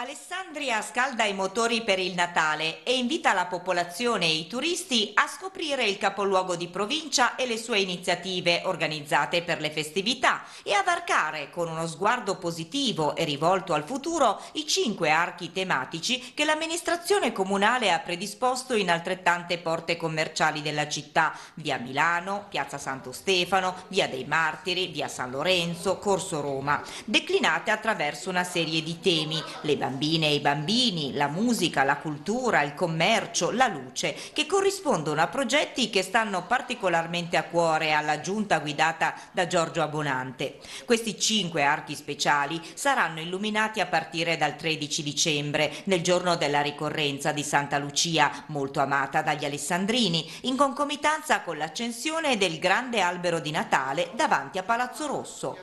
Alessandria scalda i motori per il Natale e invita la popolazione e i turisti a scoprire il capoluogo di provincia e le sue iniziative organizzate per le festività e a varcare con uno sguardo positivo e rivolto al futuro i cinque archi tematici che l'amministrazione comunale ha predisposto in altrettante porte commerciali della città, via Milano, piazza Santo Stefano, via dei Martiri, via San Lorenzo, Corso Roma, declinate attraverso una serie di temi, le bambine e i bambini, la musica, la cultura, il commercio, la luce, che corrispondono a progetti che stanno particolarmente a cuore alla giunta guidata da Giorgio Abbonante. Questi cinque archi speciali saranno illuminati a partire dal 13 dicembre, nel giorno della ricorrenza di Santa Lucia, molto amata dagli alessandrini, in concomitanza con l'accensione del grande albero di Natale davanti a Palazzo Rosso.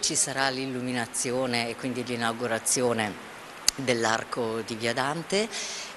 Ci sarà l'illuminazione e quindi l'inaugurazione dell'arco di Via Dante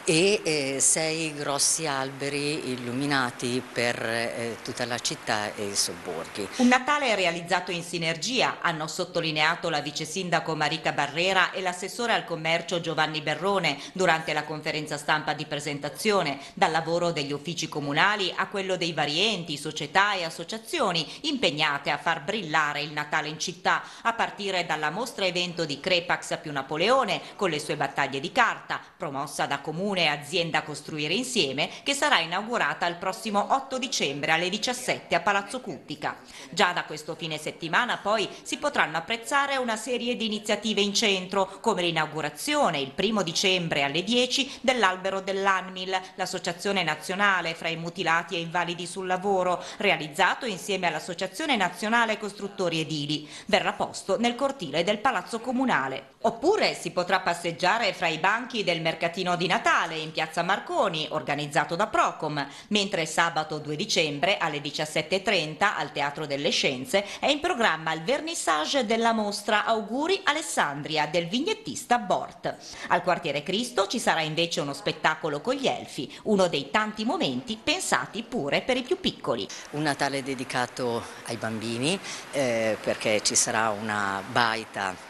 e eh, sei grossi alberi illuminati per eh, tutta la città e i sobborghi. Un Natale realizzato in sinergia, hanno sottolineato la vice sindaco Marica Barrera e l'assessore al commercio Giovanni Berrone durante la conferenza stampa di presentazione, dal lavoro degli uffici comunali a quello dei vari enti, società e associazioni impegnate a far brillare il Natale in città, a partire dalla mostra evento di Crepax più Napoleone con le sue battaglie di carta, promossa da comune Comune Azienda Costruire Insieme che sarà inaugurata il prossimo 8 dicembre alle 17 a Palazzo Cuttica. Già da questo fine settimana poi si potranno apprezzare una serie di iniziative in centro come l'inaugurazione il primo dicembre alle 10 dell'albero dell'ANMIL, l'associazione nazionale fra i mutilati e invalidi sul lavoro, realizzato insieme all'Associazione Nazionale Costruttori Edili. Verrà posto nel cortile del Palazzo Comunale. Oppure si potrà passeggiare fra i banchi del mercatino di Natale musicale in piazza Marconi organizzato da Procom, mentre sabato 2 dicembre alle 17.30 al Teatro delle Scienze è in programma il vernissage della mostra Auguri Alessandria del vignettista Bort. Al quartiere Cristo ci sarà invece uno spettacolo con gli elfi, uno dei tanti momenti pensati pure per i più piccoli. Un Natale dedicato ai bambini eh, perché ci sarà una baita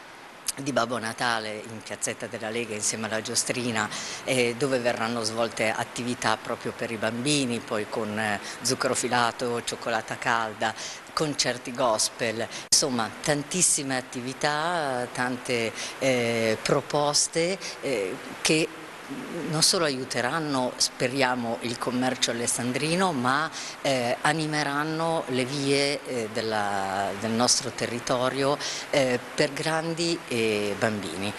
di Babbo Natale in piazzetta della Lega insieme alla Giostrina eh, dove verranno svolte attività proprio per i bambini, poi con eh, zucchero filato, cioccolata calda, concerti gospel, insomma tantissime attività, tante eh, proposte eh, che non solo aiuteranno, speriamo, il commercio alessandrino, ma eh, animeranno le vie eh, della, del nostro territorio eh, per grandi e bambini.